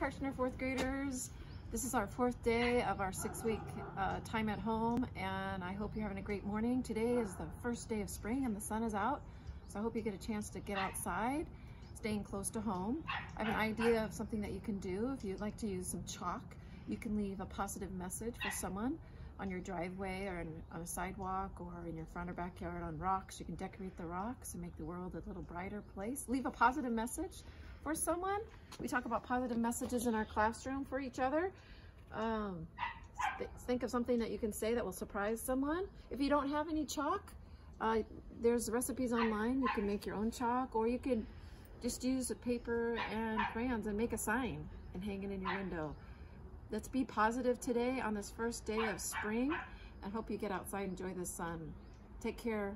Kartchner fourth graders. This is our fourth day of our six week uh, time at home and I hope you're having a great morning. Today is the first day of spring and the sun is out. So I hope you get a chance to get outside, staying close to home. I have an idea of something that you can do. If you'd like to use some chalk, you can leave a positive message for someone on your driveway or in, on a sidewalk or in your front or backyard on rocks. You can decorate the rocks and make the world a little brighter place. Leave a positive message for someone. We talk about positive messages in our classroom for each other. Um, th think of something that you can say that will surprise someone. If you don't have any chalk, uh, there's recipes online. You can make your own chalk or you could just use a paper and crayons and make a sign and hang it in your window. Let's be positive today on this first day of spring and hope you get outside and enjoy the sun. Take care.